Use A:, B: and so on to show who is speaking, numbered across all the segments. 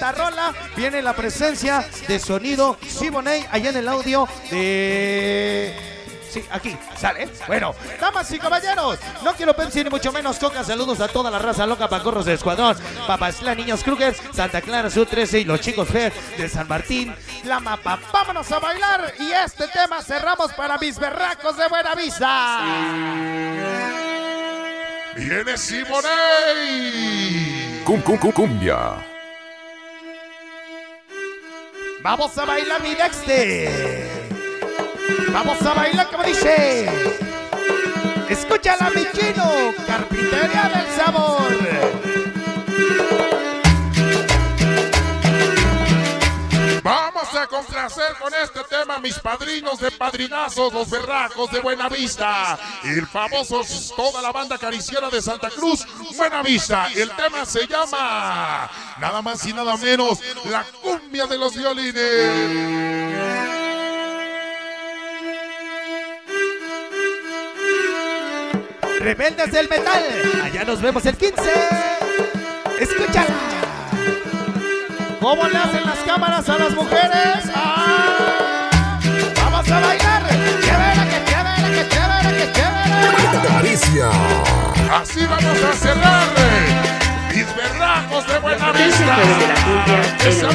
A: rola viene la presencia de sonido Siboney allá en el audio de... Sí, aquí, sale. Bueno, damas y caballeros, no quiero pensar ni mucho menos coca. Saludos a toda la raza loca, Pacorros de Escuadrón, Papasla, Niños Kruger, Santa Clara, Sur 13 y los chicos Fer de San Martín, La Mapa. Vámonos a bailar y este tema cerramos para mis berracos de Buena Vista.
B: Viene Simonei.
C: Cum, cum, cum, cumbia.
A: Vamos a bailar mi Dexter. Vamos a bailar como dice. Escúchala mi chino, carpintería del sabor.
B: Vamos a complacer con este mis padrinos de padrinazos, los berracos de Buena Vista. El famoso, toda la banda cariciera de Santa Cruz, Buena Vista. El tema se llama, nada más y nada menos, la cumbia de los violines.
A: Rebeldes del metal. Allá nos vemos el 15. Escúchala. ¿Cómo le hacen las cámaras a las mujeres? ¡Ah! Vamos a bailar. Chévere, que chévere, que chévere, que chévere.
C: Caricia.
B: Así vamos a cerrar. Mis berracos de Buena Vista. Que se.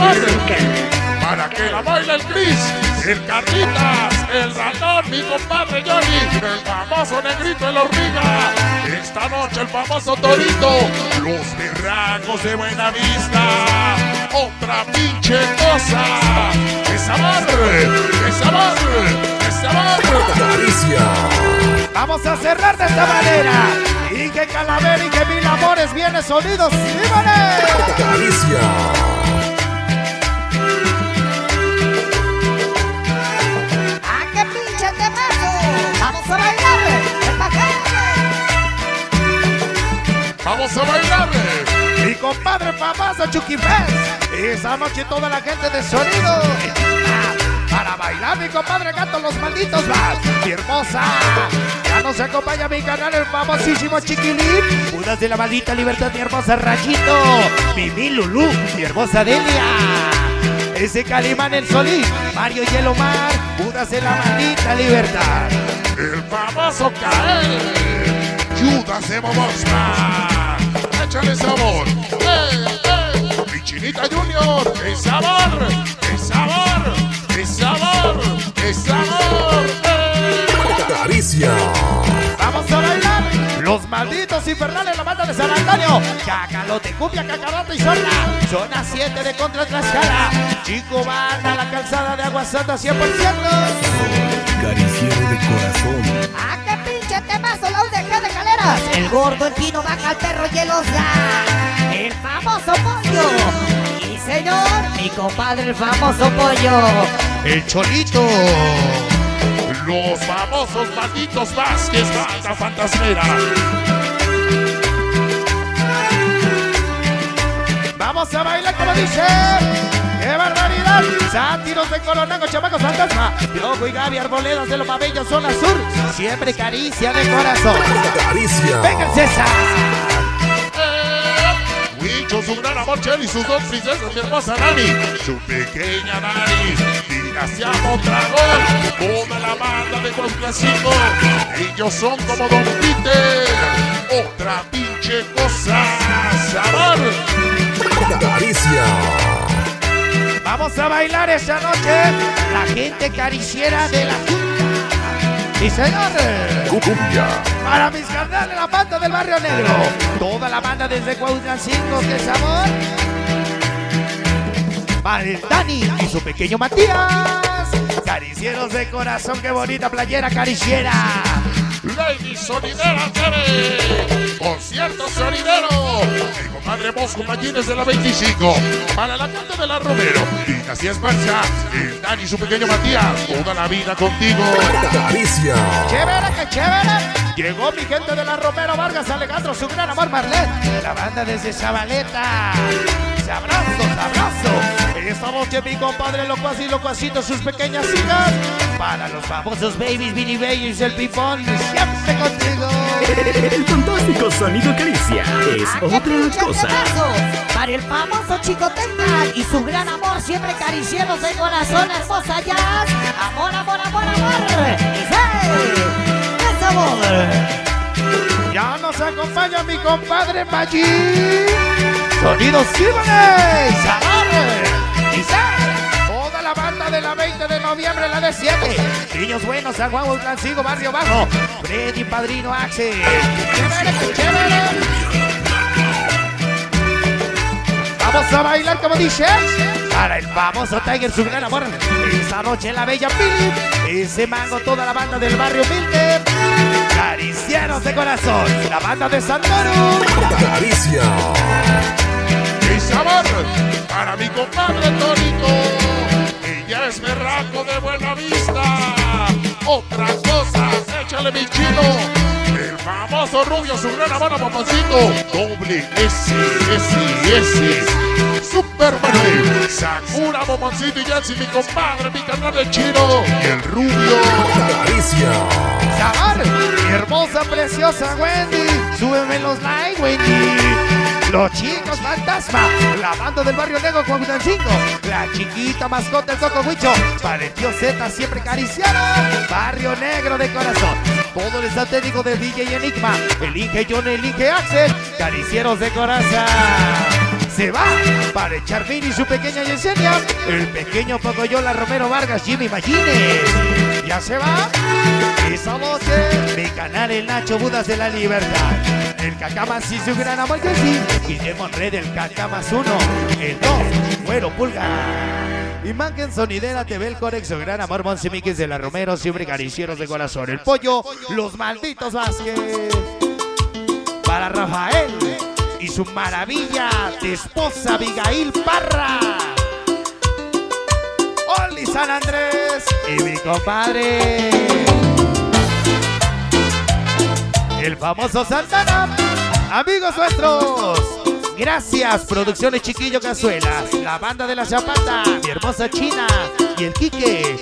B: Para que la baile el Cris, el Carlitas, el ratón, mi compadre Johnny, el famoso negrito, el hormiga. Esta noche el famoso Torito, los berracos de Buena Vista. Otra pinche cosa. ¡Qué sabor! ¡Qué sabor! ¡Qué sabor!
C: Caricia.
A: Vamos a cerrar de esta manera. Y que Calavera y que Mil Amores viene sonidos. ¡Síbane!
C: Caricia.
D: ¡Ah, qué pinche temazo! ¡Vamos a bailar!
A: Mi compadre famoso Chucky Fest. Esa noche toda la gente de sonido. Ah, Para bailar, mi compadre Gato Los Malditos más. Mi hermosa. Ya nos acompaña mi canal el famosísimo Chiquilín. Budas de la maldita libertad, mi hermosa Rayito. Mimi Lulú, mi hermosa Delia. Ese Calimán el Solís, Mario Yelomar, Budas de la maldita libertad.
B: El famoso Cael, Judas de Bobosma. Échale sabor. ¡Eh, eh! Mi chinita Junior, ¡qué sabor! ¡Qué sabor! ¡Qué sabor! ¡Qué sabor! ¡Eh!
C: Caricia.
A: Vamos a bailar los malditos infernales, la banda de San Antonio. Cacalote, cumbia, cacarote y sola. Zona 7 de contra Tlaxcala. Chico banda, la calzada de Agua Santa 100%.
C: Cariciero de corazón.
D: ¡Ah, qué pinche temazo! ¡La El gordo, el pino, baja el perro y el osga. El famoso pollo. Y señor, mi compadre, el famoso pollo.
A: El Cholito.
B: Los famosos malditos Vázquez, banda fantasmera.
A: Vamos a bailar como dice. Sátiros de Coronango, chamacos fantasma. Piojo y Gaby, arboledas de los pabellos, zona sur. Siempre caricia de corazón.
C: Caricia.
A: ¡Venga César!
B: Huicho, su gran amor, Chely, sus dos princesas, mi hermosa Nani, su pequeña Nani, Dinastía Mondragón, toda la banda de Clásico, ellos son como Don Peter, otra pinche cosa, sabor.
C: Caricia.
A: Vamos a bailar esta noche la gente cariciera de la cumbia. Sí, señor.
C: Cumbia.
A: Para mis carnales, la banda del Barrio Negro. Toda la banda desde Cuautlancingo, qué sabor. Para el Dani y su pequeño Matías. Caricieros de corazón, qué bonita playera cariciera.
B: Lady Sonidera TV, concierto sonidero, mi compadre Bosco Mallines de la 25, para la canta de la Romero, Dinastía Esparza, el Dani y su pequeño Matías, toda la vida contigo.
C: Caricia.
A: Chévere, qué chévere. Llegó mi gente de la Romero Vargas Alejandro, su gran amor Marlet. La banda desde Zabaleta. Sabroso, sabroso. Esta noche mi compadre Locuaz y Locuacito, sus pequeñas hijas. Para los famosos babies, Billy Babies, el pipón, siempre contigo.
E: El fantástico sonido caricia es
D: Ah,
E: otra cosa.
D: Para el famoso Chico Tecna y su gran amor siempre cariciados de corazón hermosa jazz. Amor, amor, amor, amor. ¡Sí! ¡Qué sabor!
A: Ya nos acompaña mi compadre Maggi. Sonidos Síbales. Sabor. Noviembre, la de 7. Niños buenos, San Juan, Blancigo, Barrio Bajo. Freddy, Padrino, Axel. Chévere, chévere. Vamos a bailar como dice. Para el famoso Tiger, su gran amor. Esta noche la bella Billy. Ese mango, toda la banda del barrio humilde. Caricianos de corazón. La banda de San Moro.
C: Caricia.
B: Y sabor para mi compadre mi chino. El famoso rubio, su gran amor, papacito. Doble S, S, S. Super Manuel, Sakura, Momoncito y Yancy, mi compadre, mi canal de chino. Y el rubio.
C: Caricia.
A: Mi hermosa, preciosa Wendy. Súbeme los likes, Wendy. Los chicos fantasma, la banda del barrio negro con 5, la chiquita mascota el Coco Huicho, para el tío Z siempre cariciado, barrio negro de corazón, todo el estratégico de DJ Enigma, el Inge John, el Inge Axel, caricieros de corazón. Se va para el Charmín y su pequeña Yesenia, el pequeño Pocoyola Romero Vargas, Jimmy Magines. Ya se va. Esa noche, mi canal El Nacho Budas de la Libertad. El Cacamas y su gran amor Jessy. Guillermo Red, el Cacamas 1. El 2, Güero Pulga. Y Manken Sonidera TV, el Corex, su gran amor Monsi Miquis de la Romero, siempre caricieros de corazón. El pollo, los malditos Vázquez. Para Rafael y su maravilla esposa Abigail Parra. Oli San Andrés y mi compadre. El famoso Santana. Amigos nuestros. Gracias, Producciones Chiquillo Cazuelas, la banda de la Zapata, mi hermosa China y el Quique.